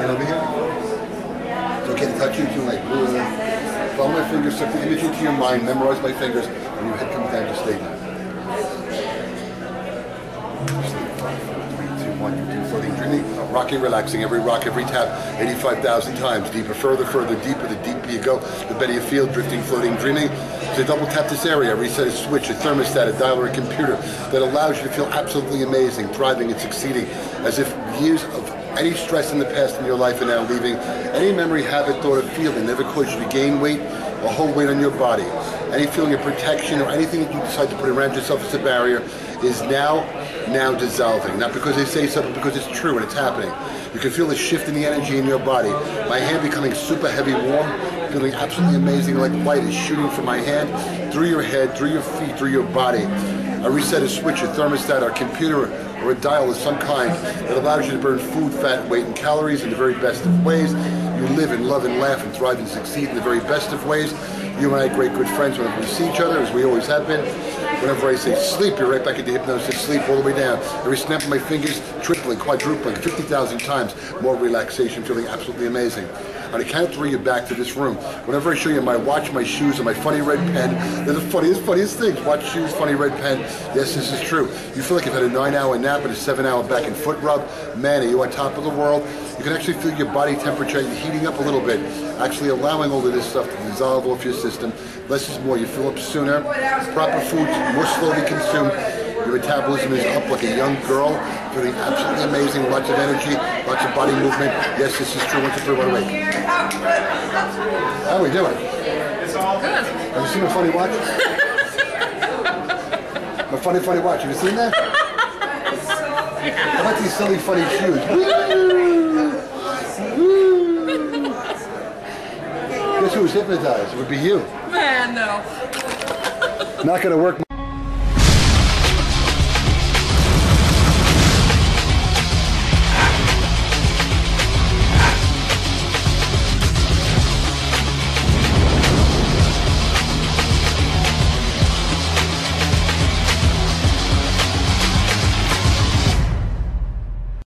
You know what I mean? So get in touch with you like, Ugh. follow my fingers, set the image into your mind, memorize my fingers, and your head comes down to sleep. Three, two, one, you do dreaming, rocking, relaxing, every rock, every tap, 85,000 times, deeper, further, further, deeper, the deeper you go, the better you feel, drifting, floating, dreaming. So double tap this area, reset a switch, a thermostat, a dialer, a computer that allows you to feel absolutely amazing, thriving, and succeeding, as if years of any stress in the past in your life and now leaving. Any memory, habit, thought, or feeling that ever caused you to gain weight or hold weight on your body. Any feeling of protection or anything that you decide to put around yourself as a barrier is now, now dissolving. Not because they say something, because it's true and it's happening. You can feel the shift in the energy in your body. My hand becoming super heavy warm, feeling absolutely amazing like light is shooting from my hand through your head, through your feet, through your body. I reset a switch, a thermostat, a computer, or a dial of some kind that allows you to burn food, fat, weight, and calories in the very best of ways. You live and love and laugh and thrive and succeed in the very best of ways. You and I are great good friends whenever we see each other, as we always have been. Whenever I say sleep, you're right back into hypnosis, sleep all the way down. Every snap of my fingers, tripling, quadrupling, 50,000 times more relaxation, feeling absolutely amazing. On the count of three, you're back to this room. Whenever I show you my watch, my shoes, and my funny red pen, they're the funniest, funniest things. Watch, shoes, funny red pen. Yes, this is true. You feel like you've had a nine-hour nap and a seven-hour back and foot rub. Man, are you on top of the world? You can actually feel your body temperature heating up a little bit, actually allowing all of this stuff to dissolve off your system. Less is more. You fill up sooner. Proper food, more slowly consumed. Your metabolism is up like a young girl, feeling absolutely amazing, lots of energy, lots of body movement. Yes, this is true. once you're One, two, three, one away. How are we doing? It's all good. Have you seen my funny watch? my funny, funny watch. Have you seen that? How about these silly, funny shoes? Woo! Woo! Guess who was hypnotized? It would be you. Man, no. Not going to work.